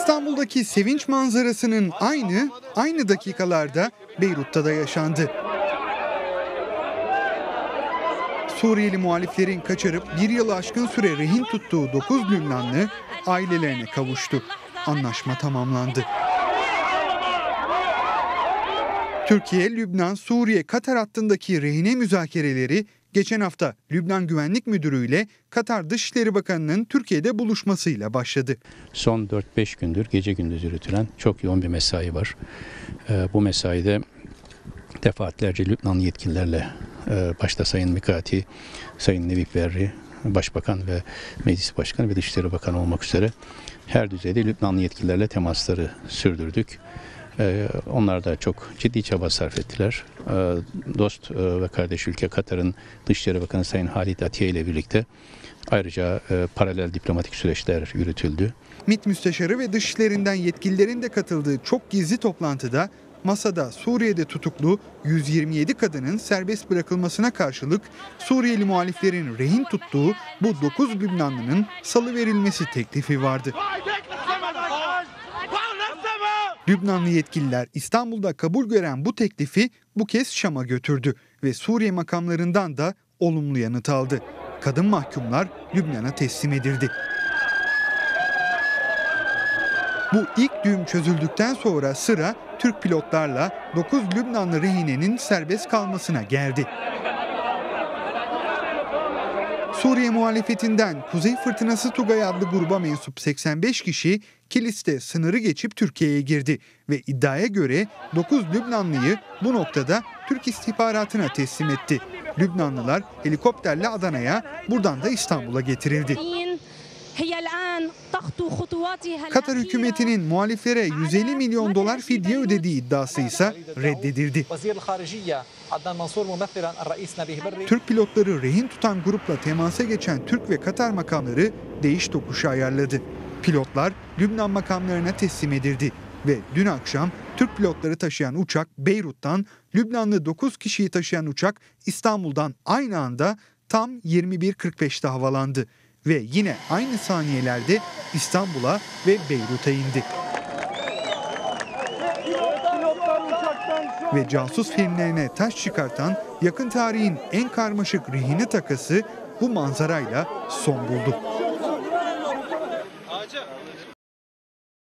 İstanbul'daki sevinç manzarasının aynı, aynı dakikalarda Beyrut'ta da yaşandı. Suriyeli muhaliflerin kaçırıp bir yılı aşkın süre rehin tuttuğu 9 Lübnanlı ailelerine kavuştu. Anlaşma tamamlandı. Türkiye, Lübnan, Suriye, Katar hattındaki rehine müzakereleri geçen hafta Lübnan Güvenlik Müdürü ile Katar Dışişleri Bakanı'nın Türkiye'de buluşmasıyla başladı. Son 4-5 gündür gece gündüz yürütülen çok yoğun bir mesai var. Ee, bu mesaide defaatlerce Lübnanlı yetkililerle e, başta Sayın Mikati, Sayın Nevip Verri, Başbakan ve Meclis Başkanı ve Dışişleri Bakanı olmak üzere her düzeyde Lübnanlı yetkililerle temasları sürdürdük. Ee, Onlar da çok ciddi çaba sarf ettiler. Ee, Dost e, ve kardeş ülke Katar'ın Dışişleri Bakanı Sayın Halit Atiye ile birlikte ayrıca e, paralel diplomatik süreçler yürütüldü. MİT Müsteşarı ve dışişlerinden yetkililerin de katıldığı çok gizli toplantıda masada Suriye'de tutuklu 127 kadının serbest bırakılmasına karşılık Suriyeli muhaliflerin rehin tuttuğu bu 9 Lübnanlının salı verilmesi teklifi vardı. Lübnanlı yetkililer İstanbul'da kabul gören bu teklifi bu kez Şam'a götürdü ve Suriye makamlarından da olumlu yanıt aldı. Kadın mahkumlar Lübnan'a teslim edildi. Bu ilk düğüm çözüldükten sonra sıra Türk pilotlarla 9 Lübnanlı rehinenin serbest kalmasına geldi. Suriye muhalefetinden Kuzey Fırtınası Tugay adlı gruba mensup 85 kişi Kilis'te sınırı geçip Türkiye'ye girdi ve iddiaya göre 9 Lübnanlıyı bu noktada Türk istihbaratına teslim etti. Lübnanlılar helikopterle Adana'ya, buradan da İstanbul'a getirildi. Katar hükümetinin muhaliflere 150 milyon dolar fidye ödediği iddiası ise reddedildi. Türk pilotları rehin tutan grupla temasa geçen Türk ve Katar makamları değiş tokuşu ayarladı. Pilotlar Lübnan makamlarına teslim edildi ve dün akşam Türk pilotları taşıyan uçak Beyrut'tan, Lübnanlı 9 kişiyi taşıyan uçak İstanbul'dan aynı anda tam 21.45'te havalandı ve yine aynı saniyelerde İstanbul'a ve Beyrut'a indi. ve casus filmlerine taş çıkartan yakın tarihin en karmaşık rehine takası bu manzarayla son buldu.